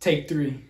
Take three.